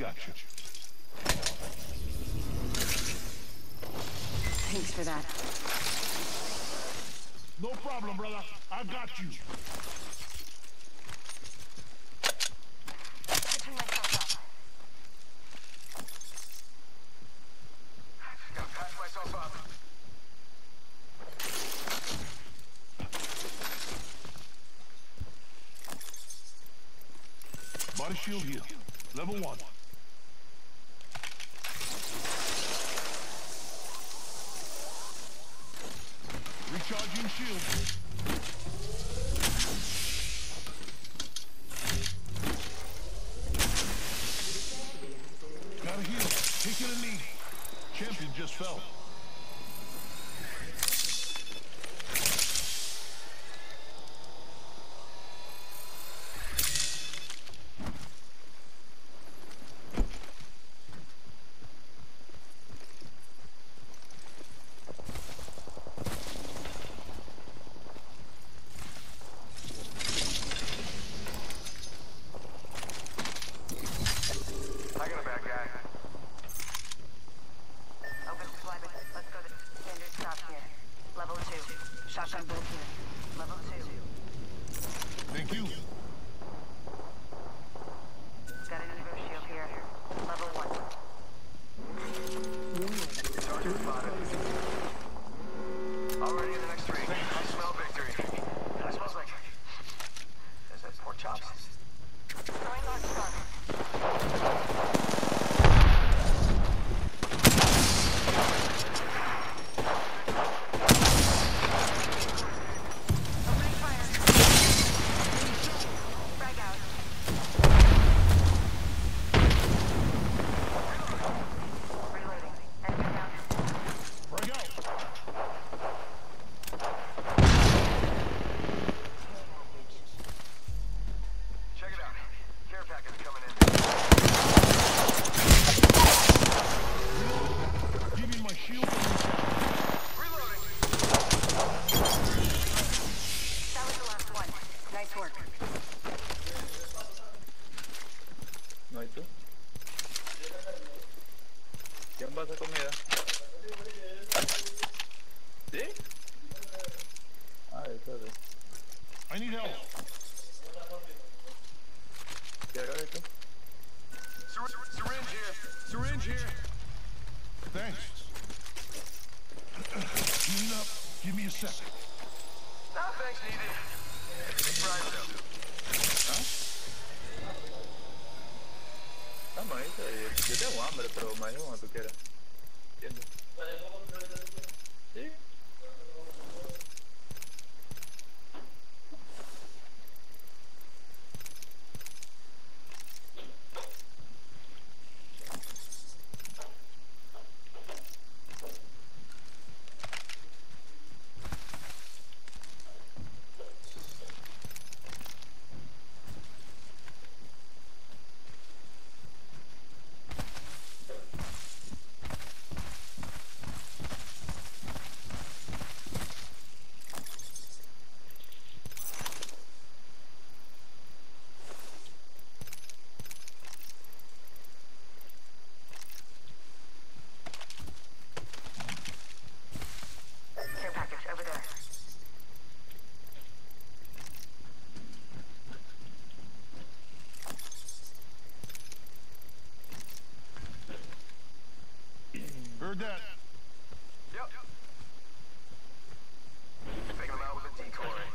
got you. Thanks for that. No problem, brother. I got you. shield here. Level one. Recharging shield. Gotta heal. Taking a knee. Champion just fell. already there. syringe here. Syringe here. Thanks. Up. Give me a second. No, thanks needed. Private up. Huh? Ah, mas eu tenho uma arma pra mais tu queira. Entendeu? that. Yep. Take him out with a decoy.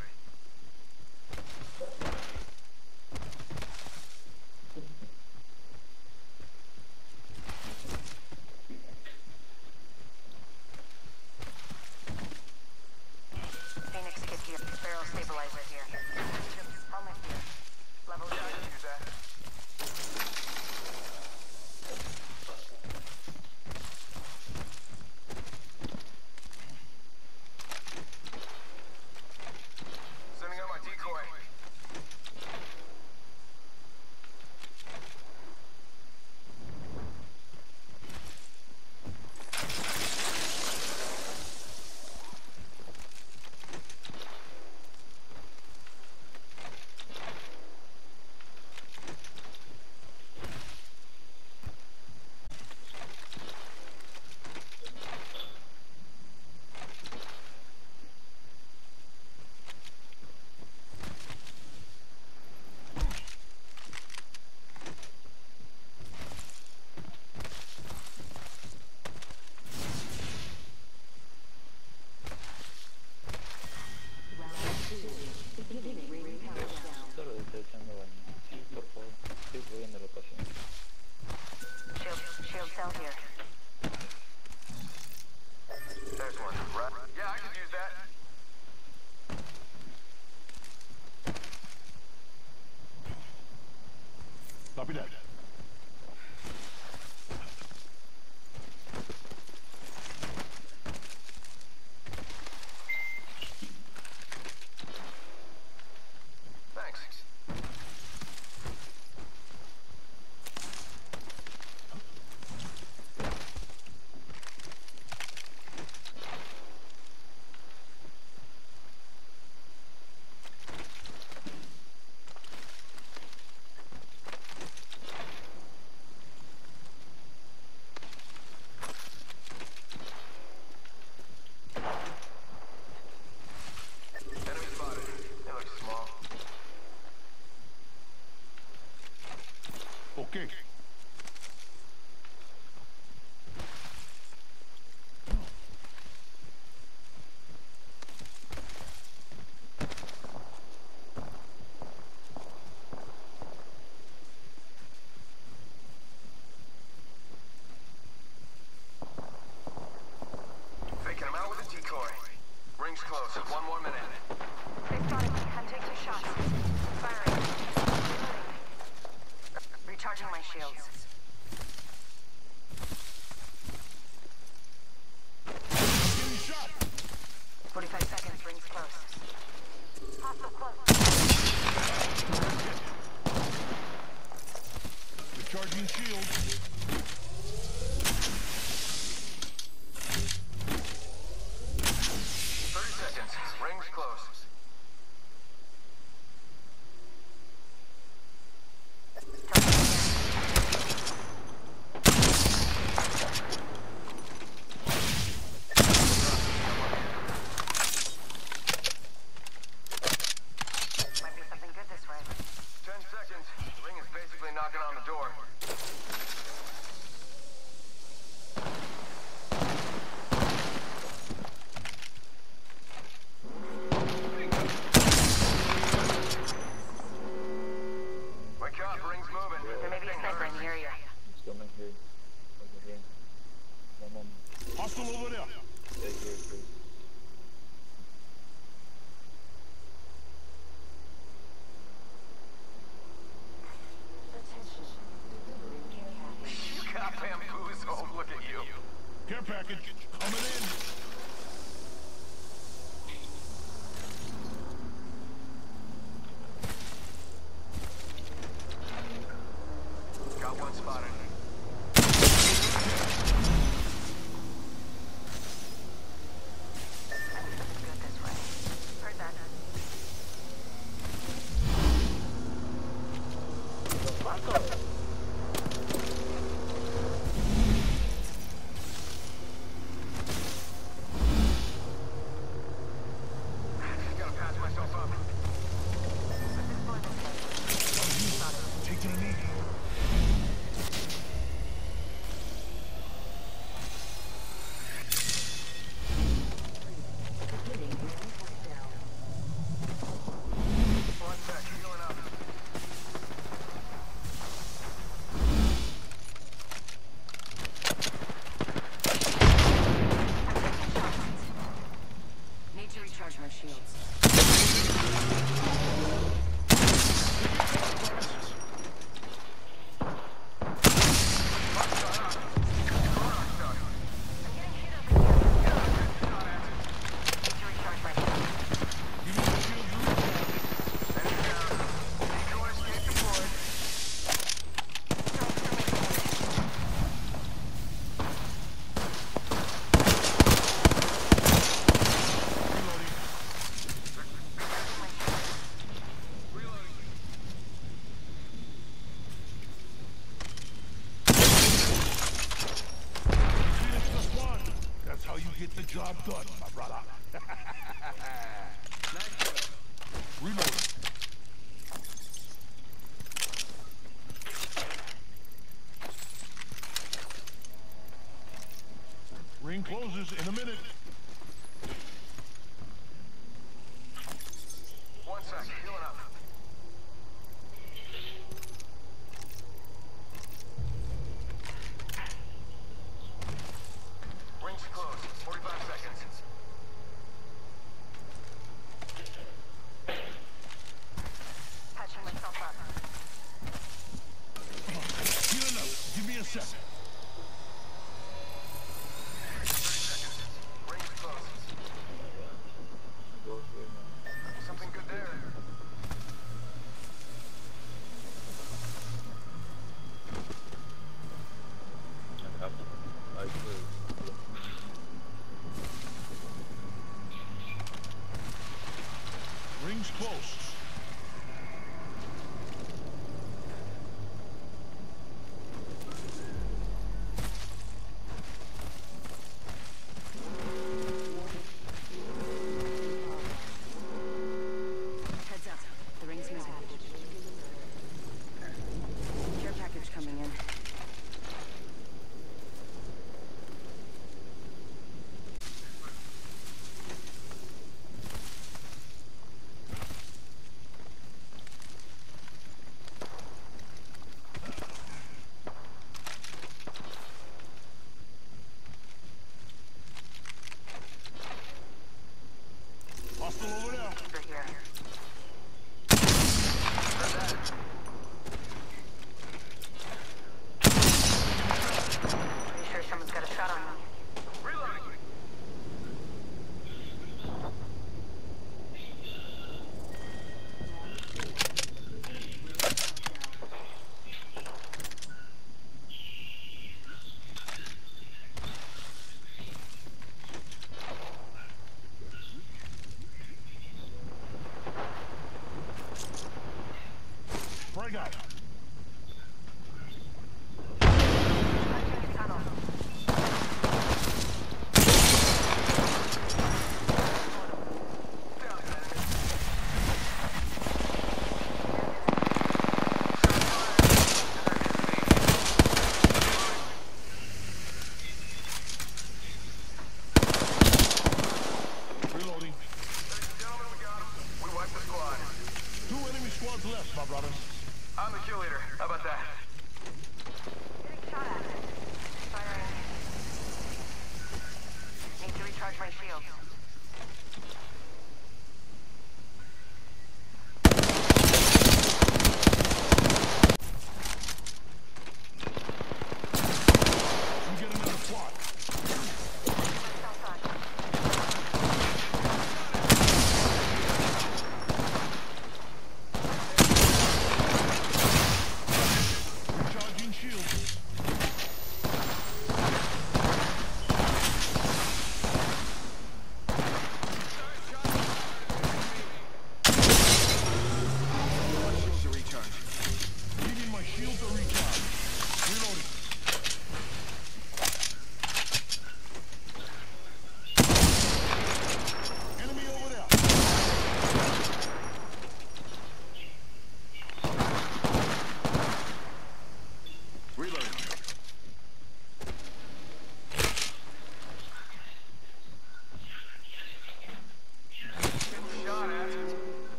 Package to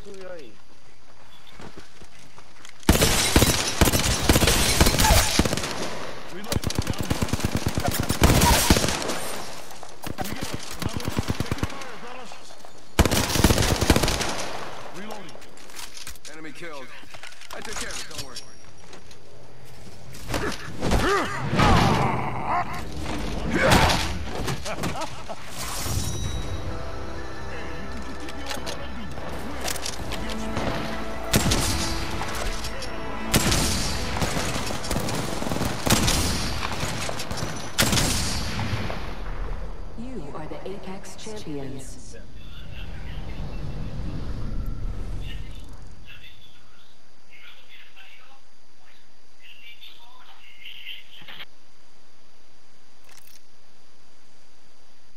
subió ahí?